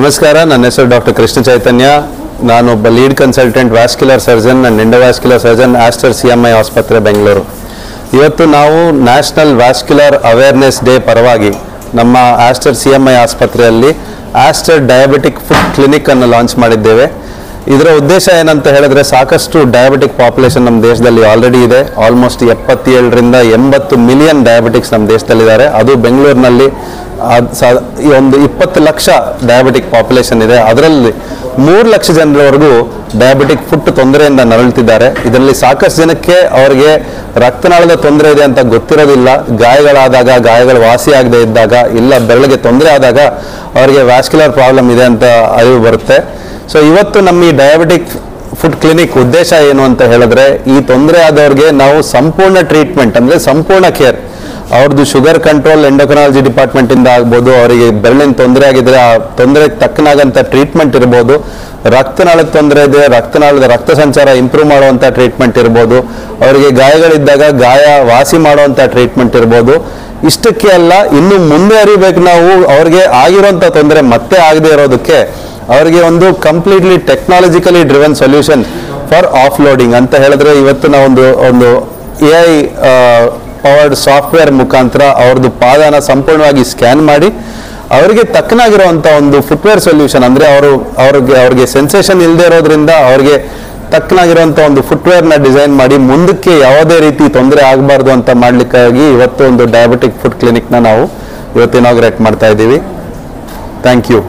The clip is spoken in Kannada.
ನಮಸ್ಕಾರ, ನನ್ನ ಹೆಸರು ಡಾಕ್ಟರ್ ಕೃಷ್ಣ ಚೈತನ್ಯ. ನಾನು ಲೀಡ್ ಕನ್ಸಲ್ಟೆಂಟ್, ವ್ಯಾಸ್ಕ್ಯುಲರ್ ಸರ್ಜನ್, ನನ್ನ endovascular surgeon, Aster C M I ಆಸ್ಪತ್ರೆ, ಬೆಂಗಳೂರು. ಇವತ್ತು ನಾವು ನ್ಯಾಷನಲ್ ವ್ಯಾಸ್ಕ್ಯುಲರ್ ಅವೇರ್ನೆಸ್ ಡೇ ಪರವಾಗಿ ನಮ್ಮ ಆಸ್ಟರ್ ಸಿ ಎಂ ಐ ಆಸ್ಪತ್ರೆಯಲ್ಲಿ ಆಸ್ಟರ್ ಡಯಾಬಿಟಿಕ್ ಫುಡ್ ಕ್ಲಿನಿಕ್ ಅನ್ನು ಲಾಂಚ್ ಮಾಡಿದ್ದೇವೆ. ಇದರ ಉದ್ದೇಶ ಏನಂತ ಹೇಳಿದ್ರೆ ಸಾಕಷ್ಟು ಡಯಾಬಿಟಿಕ್ ಪಾಪ್ಯುಲೇಷನ್ ನಮ್ಮ ದೇಶದಲ್ಲಿ ಆಲ್ರೆಡಿ ಇದೆ. ಆಲ್ಮೋಸ್ಟ್ ಎಪ್ಪತ್ತೇಳರಿಂದ ಎಂಬತ್ತು ಮಿಲಿಯನ್ ಡಯಾಬಿಟಿಕ್ಸ್ ನಮ್ಮ ದೇಶದಲ್ಲಿದ್ದಾರೆ. ಅದು ಬೆಂಗಳೂರಿನಲ್ಲಿ ಈ ಒಂದು ಇಪ್ಪತ್ತು ಲಕ್ಷ ಡಯಾಬಿಟಿಕ್ ಪಾಪ್ಯುಲೇಷನ್ ಇದೆ. ಅದರಲ್ಲಿ ಮೂರು ಲಕ್ಷ ಜನರವರೆಗೂ ಡಯಾಬಿಟಿಕ್ ಫುಟ್ ತೊಂದರೆಯಿಂದ ನರಳುತ್ತಿದ್ದಾರೆ. ಇದರಲ್ಲಿ ಸಾಕಷ್ಟು ಜನಕ್ಕೆ ಅವರಿಗೆ ರಕ್ತನಾಳದ ತೊಂದರೆ ಇದೆ ಅಂತ ಗೊತ್ತಿರೋದಿಲ್ಲ. ಗಾಯಗಳಾದಾಗ, ಗಾಯಗಳು ವಾಸಿಯಾಗದೇ ಇದ್ದಾಗ, ಇಲ್ಲ ಬೆರಳಿಗೆ ತೊಂದರೆ ಆದಾಗ ಅವರಿಗೆ ವ್ಯಾಸ್ಕ್ಯುಲರ್ ಪ್ರಾಬ್ಲಮ್ ಇದೆ ಅಂತ ಅರಿವು ಬರುತ್ತೆ. ಸೊ ಇವತ್ತು ನಮ್ಮ ಈ ಡಯಾಬಿಟಿಕ್ ಫುಡ್ ಕ್ಲಿನಿಕ್ ಉದ್ದೇಶ ಏನು ಅಂತ ಹೇಳಿದ್ರೆ, ಈ ತೊಂದರೆ ಆದವ್ರಿಗೆ ನಾವು ಸಂಪೂರ್ಣ ಟ್ರೀಟ್ಮೆಂಟ್ ಅಂದರೆ ಸಂಪೂರ್ಣ ಕೇರ್ ಅವ್ರದ್ದು ಶುಗರ್ ಕಂಟ್ರೋಲ್ ಎಂಡೋಕ್ರನಾಲಜಿ ಡಿಪಾರ್ಟ್ಮೆಂಟ್ ಇಂದ ಆಗ್ಬೋದು, ಅವರಿಗೆ ಬೆರಳಿನ ತೊಂದರೆ ಆಗಿದ್ರೆ ಆ ತೊಂದರೆಗೆ ತಕ್ಕನಾಗಂಥ ಟ್ರೀಟ್ಮೆಂಟ್ ಇರ್ಬೋದು. ರಕ್ತನಾಳದ ತೊಂದರೆ ಇದೆ, ರಕ್ತನಾಳದ ರಕ್ತ ಸಂಚಾರ ಇಂಪ್ರೂವ್ ಮಾಡುವಂತ ಟ್ರೀಟ್ಮೆಂಟ್ ಇರ್ಬೋದು. ಅವರಿಗೆ ಗಾಯಗಳಿದ್ದಾಗ ಗಾಯ ವಾಸಿ ಮಾಡುವಂತ ಟ್ರೀಟ್ಮೆಂಟ್ ಇರ್ಬೋದು. ಇಷ್ಟಕ್ಕೆ ಅಲ್ಲ, ಇನ್ನು ಮುಂದೆ ಅರಿಬೇಕು ನಾವು, ಅವ್ರಿಗೆ ಆಗಿರೋಂಥ ತೊಂದರೆ ಮತ್ತೆ ಆಗದೆ ಇರೋದಕ್ಕೆ ಅವರಿಗೆ ಒಂದು completely technologically driven solution for offloading ಅಂತ ಹೇಳಿದ್ರೆ ಇವತ್ತು ನಾವೊಂದು ಒಂದು ಎ ಐ ಪವರ್ಡ್ ಸಾಫ್ಟ್ವೇರ್ ಮುಖಾಂತರ ಅವ್ರದ್ದು ಪಾದನ ಸಂಪೂರ್ಣವಾಗಿ ಸ್ಕ್ಯಾನ್ ಮಾಡಿ ಅವರಿಗೆ ತಕ್ಕನಾಗಿರುವಂಥ ಒಂದು ಫುಟ್ವೇರ್ ಸೊಲ್ಯೂಷನ್ ಅಂದರೆ ಅವರು, ಅವ್ರಿಗೆ ಅವ್ರಿಗೆ ಸೆನ್ಸೇಷನ್ ಇಲ್ಲದೆ ಇರೋದ್ರಿಂದ ಅವ್ರಿಗೆ ತಕ್ಕನಾಗಿರುವಂಥ ಒಂದು ಫುಟ್ವೇರ್ನ ಡಿಸೈನ್ ಮಾಡಿ ಮುಂದಕ್ಕೆ ಯಾವುದೇ ರೀತಿ ತೊಂದರೆ ಆಗಬಾರ್ದು ಅಂತ ಮಾಡಲಿಕ್ಕಾಗಿ ಇವತ್ತು ಒಂದು ಡಯಾಬಿಟಿಕ್ ಫುಡ್ ಕ್ಲಿನಿಕ್ನ ನಾವು ಇವತ್ತು ಇನಾಗ್ರೇಟ್ ಮಾಡ್ತಾ ಇದ್ದೀವಿ. Thank you